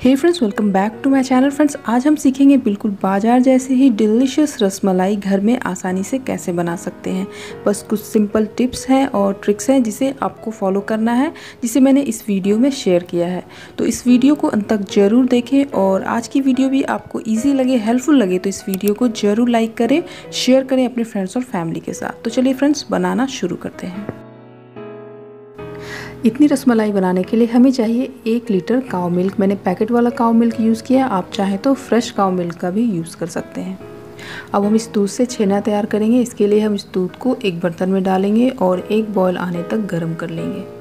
Hey friends welcome back to my channel friends आज हम सीखेंगे बिल्कुल बाज़ार जैसे ही डिलीशियस रसमलाई घर में आसानी से कैसे बना सकते हैं। बस कुछ सिंपल टिप्स हैं और ट्रिक्स हैं जिसे आपको फॉलो करना है, जिसे मैंने इस वीडियो में शेयर किया है। तो इस वीडियो को अंत तक ज़रूर देखें और आज की वीडियो भी आपको ईजी लगे हेल्पफुल लगे तो इस वीडियो को ज़रूर लाइक करें शेयर करें अपने फ्रेंड्स और फैमिली के साथ। तो चलिए फ्रेंड्स बनाना शुरू करते हैं। इतनी रसमलाई बनाने के लिए हमें चाहिए एक लीटर काव मिल्क। मैंने पैकेट वाला काव मिल्क यूज़ किया आप चाहें तो फ्रेश काव मिल्क का भी यूज़ कर सकते हैं। अब हम इस दूध से छेना तैयार करेंगे। इसके लिए हम इस दूध को एक बर्तन में डालेंगे और एक बॉयल आने तक गर्म कर लेंगे।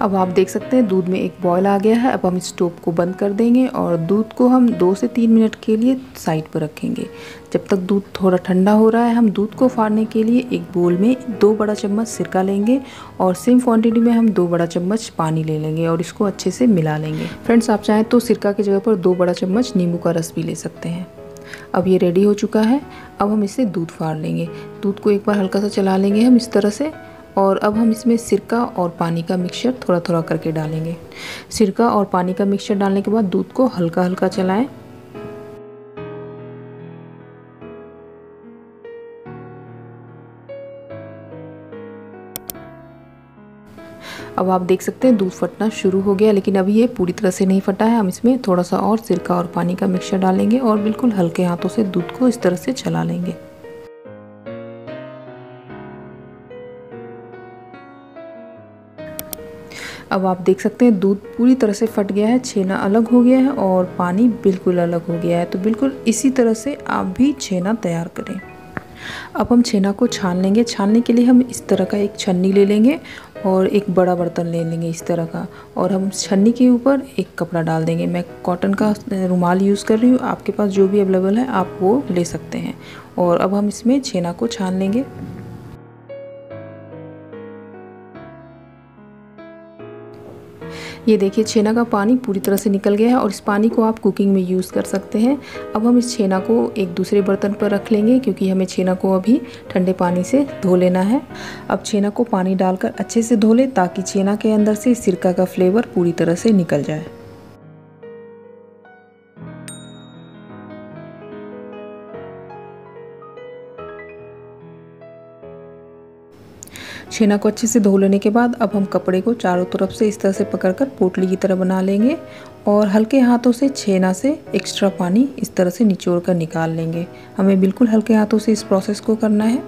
अब आप देख सकते हैं, दूध में एक बॉयल आ गया है। अब हम स्टोव को बंद कर देंगे और दूध को हम दो से तीन मिनट के लिए साइड पर रखेंगे। जब तक दूध थोड़ा ठंडा हो रहा है, हम दूध को फाड़ने के लिए एक बोल में दो बड़ा चम्मच सिरका लेंगे और सेम क्वांटिटी में हम दो बड़ा चम्मच पानी ले लेंगे और इसको अच्छे से मिला लेंगे। फ्रेंड्स आप चाहें तो सिरका की जगह पर दो बड़ा चम्मच नींबू का रस भी ले सकते हैं। अब ये रेडी हो चुका है। अब हम इसे दूध फाड़ लेंगे। दूध को एक बार हल्का सा चला लेंगे हम इस तरह से। और अब हम इसमें सिरका और पानी का मिक्सचर थोड़ा थोड़ा करके डालेंगे। सिरका और पानी का मिक्सचर डालने के बाद दूध को हल्का हल्का चलाएँ। अब आप देख सकते हैं दूध फटना शुरू हो गया, लेकिन अभी ये पूरी तरह से नहीं फटा है। हम इसमें थोड़ा सा और सिरका और पानी का मिक्सचर डालेंगे और बिल्कुल हल्के हाथों से दूध को इस तरह से चला लेंगे। अब आप देख सकते हैं, दूध पूरी तरह से फट गया है, छेना अलग हो गया है और पानी बिल्कुल अलग हो गया है। तो बिल्कुल इसी तरह से आप भी छेना तैयार करें। अब हम छेना को छान लेंगे। छानने के लिए हम इस तरह का एक छन्नी ले लेंगे और एक बड़ा बर्तन ले लेंगे इस तरह का। और हम छन्नी के ऊपर एक कपड़ा डाल देंगे। मैं कॉटन का रुमाल यूज़ कर रही हूँ। आपके पास जो भी अवेलेबल है, आप वो ले सकते हैं। और अब हम इसमें छेना को छान लेंगे। ये देखिए, छेना का पानी पूरी तरह से निकल गया है और इस पानी को आप कुकिंग में यूज़ कर सकते हैं। अब हम इस छेना को एक दूसरे बर्तन पर रख लेंगे क्योंकि हमें छेना को अभी ठंडे पानी से धो लेना है। अब छेना को पानी डालकर अच्छे से धो लें ताकि छेना के अंदर से सिरका का फ्लेवर पूरी तरह से निकल जाए। छेना को अच्छे से धो लेने के बाद अब हम कपड़े को चारों तरफ़ से इस तरह से पकड़कर पोटली की तरह बना लेंगे और हल्के हाथों से छेना से एक्स्ट्रा पानी इस तरह से निचोड़ कर निकाल लेंगे। हमें बिल्कुल हल्के हाथों से इस प्रोसेस को करना है।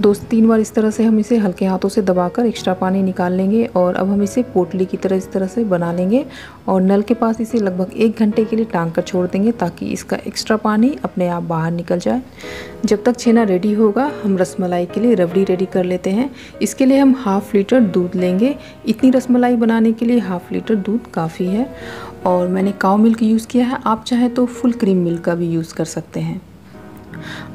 दो तीन बार इस तरह से हम इसे हल्के हाथों से दबाकर एक्स्ट्रा पानी निकाल लेंगे और अब हम इसे पोटली की तरह इस तरह से बना लेंगे और नल के पास इसे लगभग एक घंटे के लिए टांग कर छोड़ देंगे ताकि इसका एक्स्ट्रा पानी अपने आप बाहर निकल जाए। जब तक छेना रेडी होगा, हम रसमलाई के लिए रबड़ी रेडी कर लेते हैं। इसके लिए हम हाफ़ लीटर दूध लेंगे। इतनी रसमलाई बनाने के लिए हाफ़ लीटर दूध काफ़ी है और मैंने काव मिल्क यूज़ किया है। आप चाहें तो फुल क्रीम मिल्क का भी यूज़ कर सकते हैं।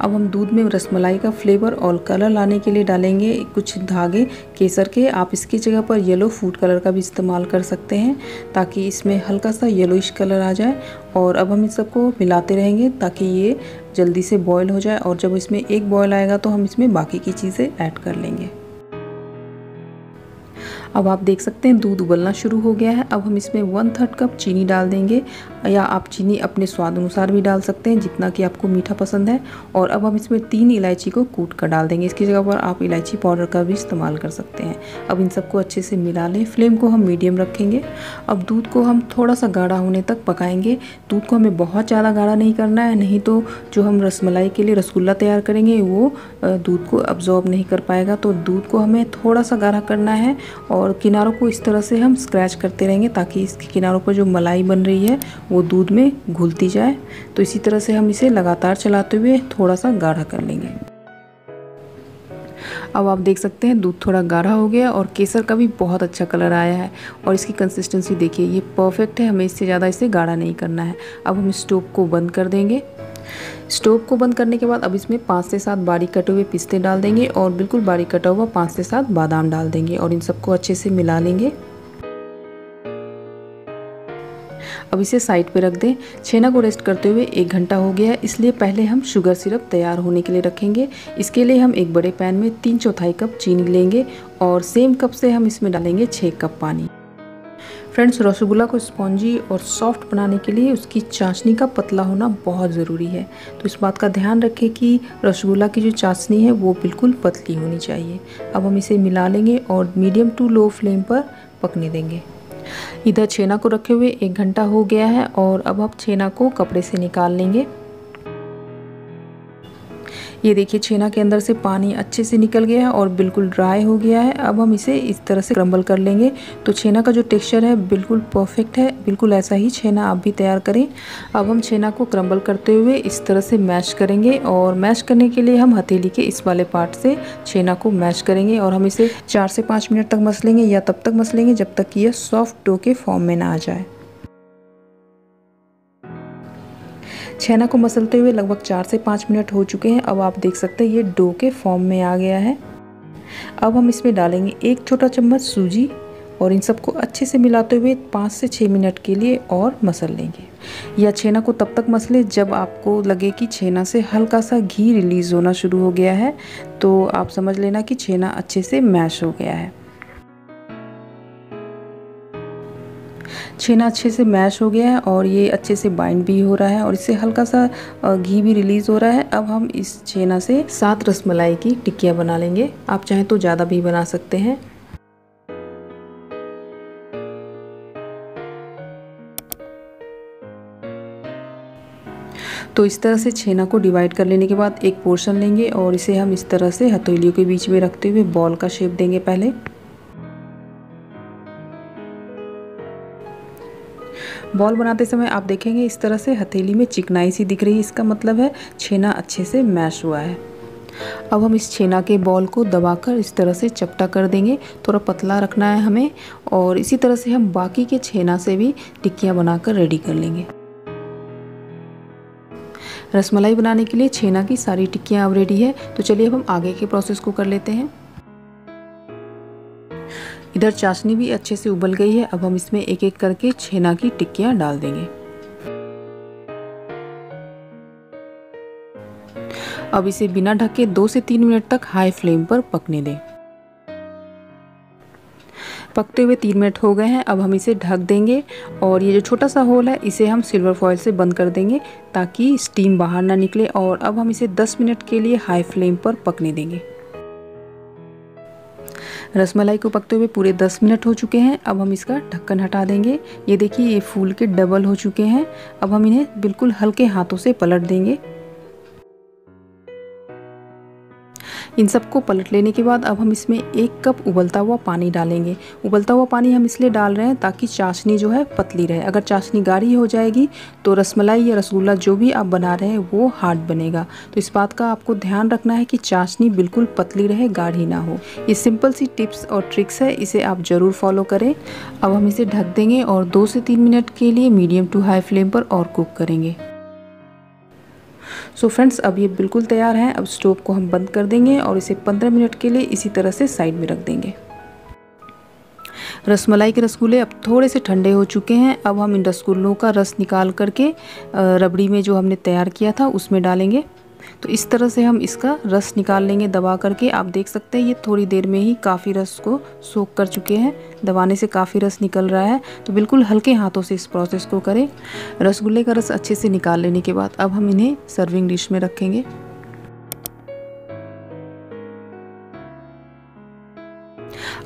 अब हम दूध में रसमलाई का फ्लेवर और कलर लाने के लिए डालेंगे कुछ धागे, केसर के। आप इसकी जगह पर येलो फ़ूड कलर का भी इस्तेमाल कर सकते हैं ताकि इसमें हल्का सा येलोइश कलर आ जाए। और अब हम इस सबको मिलाते रहेंगे ताकि ये जल्दी से बॉयल हो जाए और जब इसमें एक बॉयल आएगा तो हम इसमें बाकी की चीज़ें ऐड कर लेंगे। अब आप देख सकते हैं दूध उबलना शुरू हो गया है। अब हम इसमें वन थर्ड कप चीनी डाल देंगे। या आप चीनी अपने स्वाद अनुसार भी डाल सकते हैं, जितना कि आपको मीठा पसंद है। और अब हम इसमें तीन इलायची को कूट कर डाल देंगे। इसकी जगह पर आप इलायची पाउडर का भी इस्तेमाल कर सकते हैं। अब इन सबको अच्छे से मिला लें। फ्लेम को हम मीडियम रखेंगे। अब दूध को हम थोड़ा सा गाढ़ा होने तक पकाएँगे। दूध को हमें बहुत ज़्यादा गाढ़ा नहीं करना है, नहीं तो जो हम रसमलाई के लिए रसगुल्ला तैयार करेंगे, वो दूध को अब्जॉर्ब नहीं कर पाएगा। तो दूध को हमें थोड़ा सा गाढ़ा करना है और किनारों को इस तरह से हम स्क्रैच करते रहेंगे, ताकि इसके किनारों पर जो मलाई बन रही है वो दूध में घुलती जाए। तो इसी तरह से हम इसे लगातार चलाते हुए थोड़ा सा गाढ़ा कर लेंगे। अब आप देख सकते हैं, दूध थोड़ा गाढ़ा हो गया और केसर का भी बहुत अच्छा कलर आया है। और इसकी कंसिस्टेंसी देखिए, ये परफेक्ट है, हमें इससे ज़्यादा इसे गाढ़ा नहीं करना है। अब हम स्टोव को बंद कर देंगे। स्टोव को बंद करने के बाद अब इसमें पाँच से सात बारीक कटे हुए पिस्ते डाल देंगे और बिल्कुल बारीक कटा हुआ पाँच से सात बादाम डाल देंगे और इन सबको अच्छे से मिला लेंगे। अब इसे साइड पे रख दें। छेना को रेस्ट करते हुए एक घंटा हो गया इसलिए पहले हम शुगर सिरप तैयार होने के लिए रखेंगे। इसके लिए हम एक बड़े पैन में तीन चौथाई कप चीनी लेंगे और सेम कप से हम इसमें डालेंगे छः कप पानी। फ्रेंड्स रसगुल्ला को स्पॉन्जी और सॉफ्ट बनाने के लिए उसकी चाशनी का पतला होना बहुत ज़रूरी है। तो इस बात का ध्यान रखें कि रसगुल्ला की जो चाशनी है, वो बिल्कुल पतली होनी चाहिए। अब हम इसे मिला लेंगे और मीडियम टू लो फ्लेम पर पकने देंगे। इधर छेना को रखे हुए एक घंटा हो गया है और अब हम छेना को कपड़े से निकाल लेंगे। ये देखिए, छेना के अंदर से पानी अच्छे से निकल गया है और बिल्कुल ड्राई हो गया है। अब हम इसे इस तरह से क्रम्बल कर लेंगे। तो छेना का जो टेक्सचर है, बिल्कुल परफेक्ट है, बिल्कुल ऐसा ही छेना आप भी तैयार करें। अब हम छेना को क्रम्बल करते हुए इस तरह से मैश करेंगे और मैश करने के लिए हम हथेली के इस वाले पार्ट से छेना को मैश करेंगे और हम इसे चार से पाँच मिनट तक मसलेंगे या तब तक मसलेंगे जब तक कि यह सॉफ्ट डो के फॉर्म में ना आ जाए। छेना को मसलते हुए लगभग चार से पाँच मिनट हो चुके हैं। अब आप देख सकते हैं, ये डो के फॉर्म में आ गया है। अब हम इसमें डालेंगे एक छोटा चम्मच सूजी और इन सबको अच्छे से मिलाते हुए पाँच से छः मिनट के लिए और मसल लेंगे। या छेना को तब तक मसलें जब आपको लगे कि छेना से हल्का सा घी रिलीज़ होना शुरू हो गया है तो आप समझ लेना कि छेना अच्छे से मैश हो गया है। छेना अच्छे से मैश हो गया है और ये अच्छे से बाइंड भी हो रहा है और इससे हल्का सा घी भी रिलीज़ हो रहा है। अब हम इस छेना से सात रसमलाई की टिक्कियाँ बना लेंगे। आप चाहें तो ज़्यादा भी बना सकते हैं। तो इस तरह से छेना को डिवाइड कर लेने के बाद एक पोर्शन लेंगे और इसे हम इस तरह से हथेलियों के बीच में रखते हुए बॉल का शेप देंगे पहले। बॉल बनाते समय आप देखेंगे इस तरह से हथेली में चिकनाई सी दिख रही है। इसका मतलब है छेना अच्छे से मैश हुआ है। अब हम इस छेना के बॉल को दबाकर इस तरह से चपटा कर देंगे। थोड़ा पतला रखना है हमें और इसी तरह से हम बाकी के छेना से भी टिक्कियाँ बनाकर रेडी कर लेंगे। रसमलाई बनाने के लिए छेना की सारी टिक्कियाँ अब रेडी है। तो चलिए अब हम आगे के प्रोसेस को कर लेते हैं। इधर चाशनी भी अच्छे से उबल गई है। अब हम इसमें एक एक करके छेना की टिक्कियाँ डाल देंगे। अब इसे बिना ढके दो से तीन मिनट तक हाई फ्लेम पर पकने दें। पकते हुए तीन मिनट हो गए हैं। अब हम इसे ढक देंगे और ये जो छोटा सा होल है, इसे हम सिल्वर फॉयल से बंद कर देंगे ताकि स्टीम बाहर ना निकले और अब हम इसे 10 मिनट के लिए हाई फ्लेम पर पकने देंगे। रसमलाई को पकते हुए पूरे 10 मिनट हो चुके हैं। अब हम इसका ढक्कन हटा देंगे। ये देखिए, ये फूल के डबल हो चुके हैं। अब हम इन्हें बिल्कुल हल्के हाथों से पलट देंगे। इन सबको पलट लेने के बाद अब हम इसमें एक कप उबलता हुआ पानी डालेंगे। उबलता हुआ पानी हम इसलिए डाल रहे हैं ताकि चाशनी जो है पतली रहे। अगर चाशनी गाढ़ी हो जाएगी तो रसमलाई या रसगुल्ला जो भी आप बना रहे हैं, वो हार्ड बनेगा। तो इस बात का आपको ध्यान रखना है कि चाशनी बिल्कुल पतली रहे, गाढ़ी ना हो। ये सिंपल सी टिप्स और ट्रिक्स है, इसे आप ज़रूर फॉलो करें। अब हम इसे ढक देंगे और दो से तीन मिनट के लिए मीडियम टू हाई फ्लेम पर और कुक करेंगे। सो फ्रेंड्स अब ये बिल्कुल तैयार है। अब स्टोव को हम बंद कर देंगे और इसे 15 मिनट के लिए इसी तरह से साइड में रख देंगे। रसमलाई के रसगुल्ले अब थोड़े से ठंडे हो चुके हैं। अब हम इन रसगुल्लों का रस निकाल करके रबड़ी में जो हमने तैयार किया था, उसमें डालेंगे। तो इस तरह से हम इसका रस निकाल लेंगे दबा करके। आप देख सकते हैं, ये थोड़ी देर में ही काफ़ी रस को सोख कर चुके हैं। दबाने से काफ़ी रस निकल रहा है। तो बिल्कुल हल्के हाथों से इस प्रोसेस को करें। रसगुल्ले का रस अच्छे से निकाल लेने के बाद अब हम इन्हें सर्विंग डिश में रखेंगे।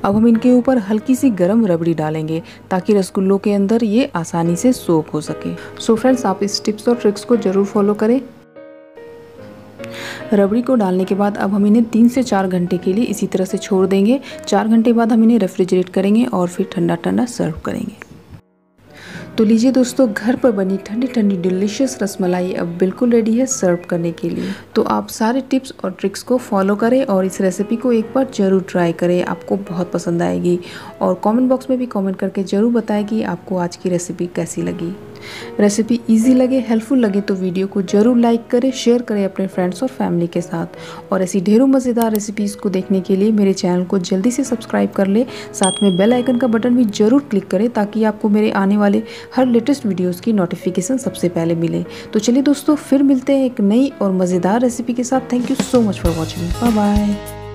अब हम इनके ऊपर हल्की सी गर्म रबड़ी डालेंगे ताकि रसगुल्लों के अंदर ये आसानी से सोप हो सके। सो so फ्रेंड्स आप इस टिप्स और ट्रिक्स को ज़रूर फॉलो करें। रबड़ी को डालने के बाद अब हम इन्हें तीन से चार घंटे के लिए इसी तरह से छोड़ देंगे। चार घंटे बाद हम इन्हें रेफ्रिजरेट करेंगे और फिर ठंडा ठंडा सर्व करेंगे। तो लीजिए दोस्तों, घर पर बनी ठंडी ठंडी डिलीशियस रसमलाई अब बिल्कुल रेडी है सर्व करने के लिए। तो आप सारे टिप्स और ट्रिक्स को फॉलो करें और इस रेसिपी को एक बार ज़रूर ट्राई करें, आपको बहुत पसंद आएगी। और कमेंट बॉक्स में भी कमेंट करके ज़रूर बताएँ कि आपको आज की रेसिपी कैसी लगी। रेसिपी इजी लगे हेल्पफुल लगे तो वीडियो को ज़रूर लाइक करें शेयर करें अपने फ्रेंड्स और फैमिली के साथ। और ऐसी ढेरों मज़ेदार रेसिपीज़ को देखने के लिए मेरे चैनल को जल्दी से सब्सक्राइब कर ले। साथ में बेल आइकन का बटन भी ज़रूर क्लिक करें ताकि आपको मेरे आने वाले हर लेटेस्ट वीडियोज़ की नोटिफिकेशन सबसे पहले मिले। तो चलिए दोस्तों, फिर मिलते हैं एक नई और मज़ेदार रेसिपी के साथ। Thank you so much for watching bye bye